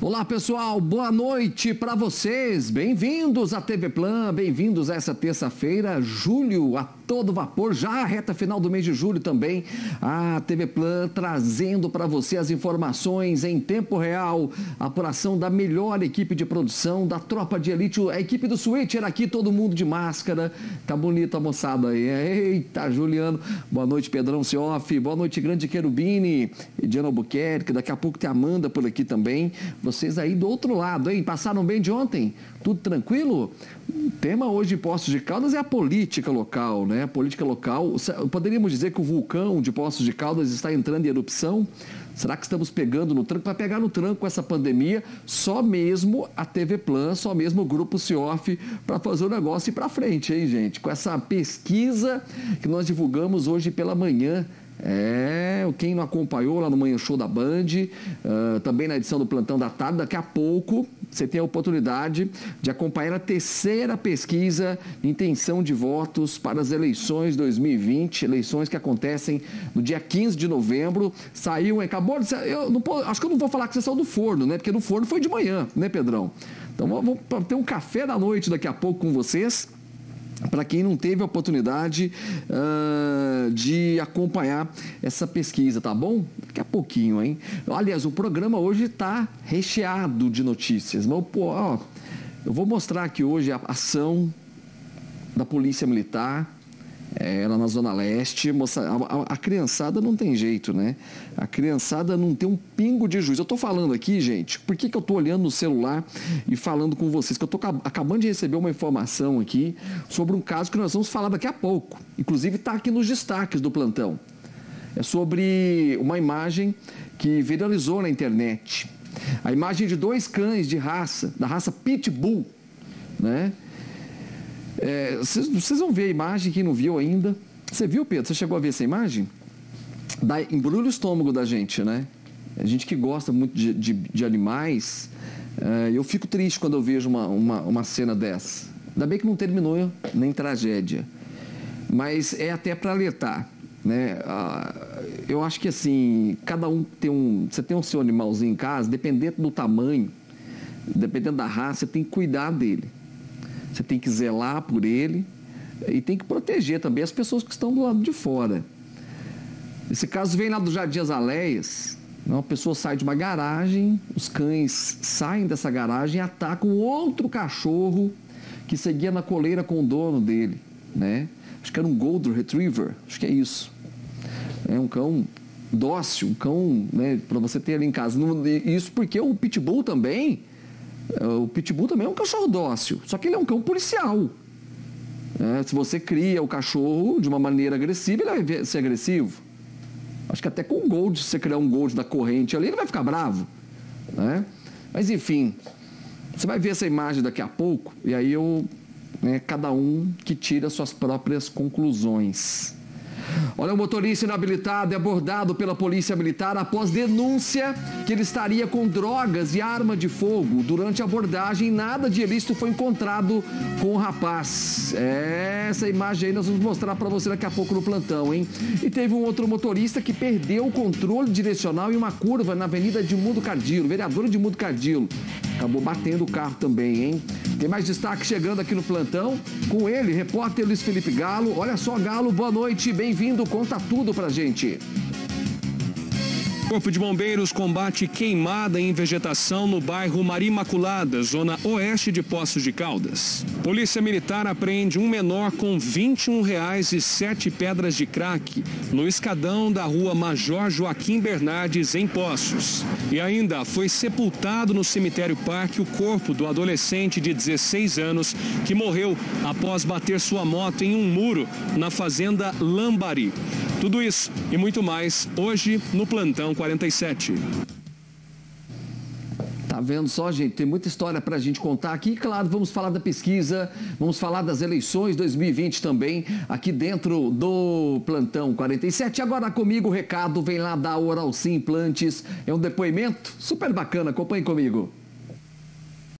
Olá pessoal, boa noite para vocês. Bem-vindos à TV Plan, bem-vindos a essa terça-feira, julho a todo vapor, já a reta final do mês de julho também. A TV Plan trazendo para você as informações em tempo real, a apuração da melhor equipe de produção, da tropa de elite, a equipe do Switcher aqui, todo mundo de máscara. Tá bonita a moçada aí. Eita, Juliano. Boa noite, Pedrão Cioff. Boa noite, Grande Querubini, Ediano Albuquerque. Daqui a pouco tem Amanda por aqui também. Vocês aí do outro lado, hein? Passaram bem de ontem? Tudo tranquilo? O tema hoje de Poços de Caldas é a política local, né? A política local. Poderíamos dizer que o vulcão de Poços de Caldas está entrando em erupção? Será que estamos pegando no tranco? Vai pegar no tranco essa pandemia, só mesmo a TV Plan, só mesmo o Grupo Cioff para fazer o negócio ir para frente, hein, gente? Com essa pesquisa que nós divulgamos hoje pela manhã é, quem não acompanhou lá no Manhã Show da Band, uh, também na edição do Plantão da Tarde, daqui a pouco você tem a oportunidade de acompanhar a terceira pesquisa de intenção de votos para as eleições 2020, eleições que acontecem no dia 15 de novembro. Saiu, acabou de eu não, acho que eu não vou falar que você saiu do forno, né? Porque no forno foi de manhã, né, Pedrão? Então vamos ter um café da noite daqui a pouco com vocês para quem não teve a oportunidade uh, de acompanhar essa pesquisa, tá bom? Daqui a pouquinho, hein? Aliás, o programa hoje está recheado de notícias. Mas, pô, ó, eu vou mostrar aqui hoje a ação da Polícia Militar é, era na Zona Leste. Moça, a, a, criançada não tem jeito, né? A criançada não tem um pingo de juízo. Eu estou falando aqui, gente, por que, que eu estou olhando no celular e falando com vocês? Que eu estou acabando de receber uma informação aqui sobre um caso que nós vamos falar daqui a pouco. Inclusive está aqui nos destaques do plantão. É sobre uma imagem que viralizou na internet. A imagem de dois cães de raça, da raça Pitbull, né? É, vocês vão ver a imagem, quem não viu ainda. Você viu, Pedro? Você chegou a ver essa imagem? Dá, embrulha o estômago da gente, né? A gente que gosta muito de, de, de animais, é, eu fico triste quando eu vejo uma, uma, uma cena dessa. Ainda bem que não terminou nem tragédia. Mas é até para alertar. Né? Ah, eu acho que assim, cada um tem um. Você tem o seu animalzinho em casa, dependendo do tamanho, dependendo da raça, você tem que cuidar dele. Você tem que zelar por ele e tem que proteger também as pessoas que estão do lado de fora. Esse caso vem lá do Jardim Azaleias. Né? Uma pessoa sai de uma garagem, os cães saem dessa garagem e atacam outro cachorro que seguia na coleira com o dono dele, né? Acho que era um Golden Retriever, acho que é isso. É um cão dócil, um cão, né, para você ter ali em casa. Isso porque o Pitbull também, o Pitbull também é um cachorro dócil, só que ele é um cão policial. É, se você cria o cachorro de uma maneira agressiva, ele vai ser agressivo. Acho que até com o Gold, se você criar um Gold da corrente ali, ele vai ficar bravo. Né? Mas enfim, você vai ver essa imagem daqui a pouco, e aí eu, né, cada um que tira suas próprias conclusões. Olha, o motorista inabilitado é abordado pela polícia militar após denúncia que ele estaria com drogas e arma de fogo. Durante a abordagem, nada de ilícito foi encontrado com o rapaz. Essa imagem aí nós vamos mostrar para você daqui a pouco no plantão, hein? E teve um outro motorista que perdeu o controle direcional em uma curva na Avenida de Mundo Cardilo, vereador de Mundo Cardilo. Acabou batendo o carro também, hein? Tem mais destaque chegando aqui no plantão. Com ele, repórter Luiz Felipe Galo. Olha só, Galo, boa noite, bem-vindo, conta tudo pra gente. Corpo de Bombeiros combate queimada em vegetação no bairro Maria Imaculada, zona oeste de Poços de Caldas. Polícia Militar apreende um menor com 21 reais e sete pedras de crack no escadão da rua Major Joaquim Bernardes, em Poços. E ainda foi sepultado no cemitério Parque o corpo do adolescente de 16 anos que morreu após bater sua moto em um muro na fazenda Lambari. Tudo isso e muito mais hoje no Plantão 47. Tá vendo só, gente? Tem muita história para a gente contar aqui. Claro, vamos falar da pesquisa, vamos falar das eleições 2020 também, aqui dentro do Plantão 47. Agora comigo o recado, vem lá da Oral Sim Implantes. É um depoimento super bacana, acompanhe comigo.